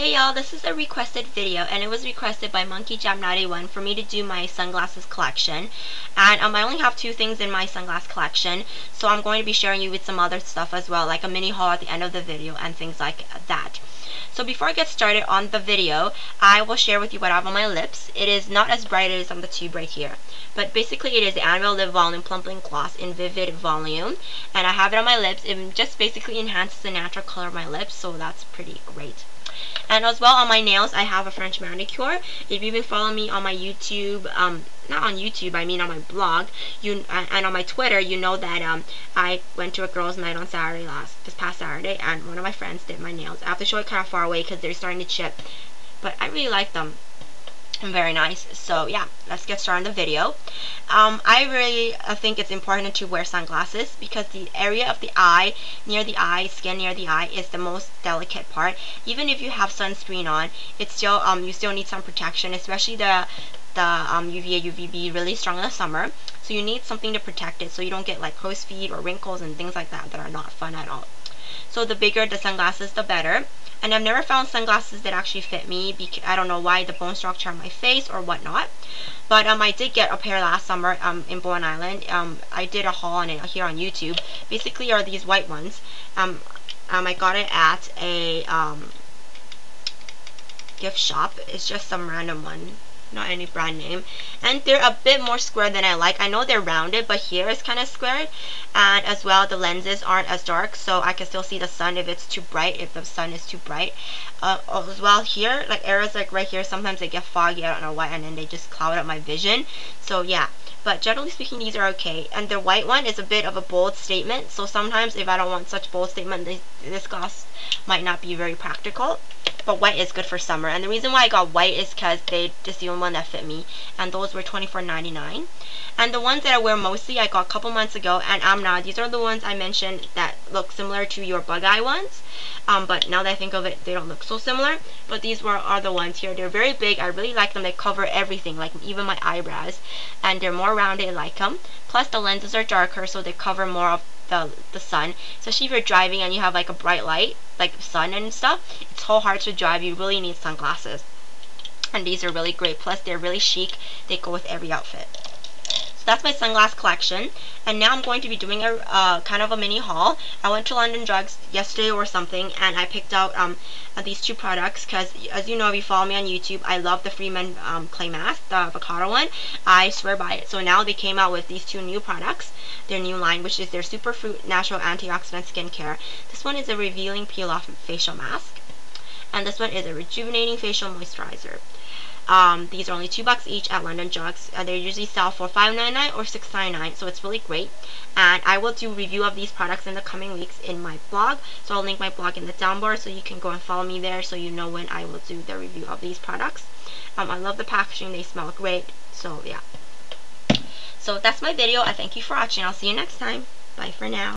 Hey y'all, this is a requested video and it was requested by Monkey Jam 91 for me to do my sunglasses collection. And um, I only have two things in my sunglass collection, so I'm going to be sharing you with some other stuff as well, like a mini haul at the end of the video and things like that. So before I get started on the video, I will share with you what I have on my lips. It is not as bright as on the tube right here. But basically it is the Annabelle Lip Volume Plumping Gloss in Vivid Volume. And I have it on my lips. It just basically enhances the natural color of my lips, so that's pretty great. And as well on my nails, I have a French manicure. If you've been following me on my YouTube, um, not on YouTube, I mean on my blog, you and on my Twitter, you know that um, I went to a girls' night on Saturday last, this past Saturday, and one of my friends did my nails. I have to show it kind of far away because they're starting to chip, but I really like them very nice. So yeah let's get started on the video. Um, I really think it's important to wear sunglasses because the area of the eye near the eye skin near the eye is the most delicate part. Even if you have sunscreen on it's still um, you still need some protection especially the the um, UVA UVB really strong in the summer. So you need something to protect it so you don't get like crow's feet or wrinkles and things like that that are not fun at all so the bigger the sunglasses the better and I've never found sunglasses that actually fit me. Because I don't know why the bone structure on my face or whatnot. But um, I did get a pair last summer um, in Bowen Island. Um, I did a haul on it here on YouTube. Basically are these white ones. Um, um, I got it at a um, gift shop. It's just some random one not any brand name. And they're a bit more square than I like. I know they're rounded but here is kind of squared. And as well the lenses aren't as dark so I can still see the sun if it's too bright if the sun is too bright. Uh, as well here like areas like right here sometimes they get foggy I don't know why and then they just cloud up my vision. So yeah. But generally speaking these are okay. And the white one is a bit of a bold statement so sometimes if I don't want such bold statement this, this glass might not be very practical but white is good for summer. And the reason why I got white is because they just the only one that fit me. And those were $24.99. And the ones that I wear mostly, I got a couple months ago. And am Amna, these are the ones I mentioned that look similar to your bug eye ones. Um, but now that I think of it, they don't look so similar. But these were are the ones here. They're very big. I really like them. They cover everything, like even my eyebrows. And they're more rounded, I like them. Plus the lenses are darker, so they cover more of the, the sun. Especially if you're driving and you have like a bright light, like sun and stuff, it's so hard to drive. You really need sunglasses. And these are really great. Plus they're really chic. They go with every outfit that's my sunglass collection. And now I'm going to be doing a uh, kind of a mini haul. I went to London Drugs yesterday or something, and I picked out um, uh, these two products because, as you know, if you follow me on YouTube, I love the Freeman um, Clay Mask, the avocado one. I swear by it. So now they came out with these two new products, their new line, which is their Superfruit Natural Antioxidant Skincare. This one is a Revealing Peel-Off Facial Mask. And this one is a Rejuvenating Facial Moisturizer. Um, these are only two bucks each at London Drugs. Uh, they usually sell for $5.99 or $6.99, so it's really great. And I will do review of these products in the coming weeks in my blog. So I'll link my blog in the down bar so you can go and follow me there so you know when I will do the review of these products. Um, I love the packaging. They smell great. So yeah. So that's my video. I thank you for watching. I'll see you next time. Bye for now.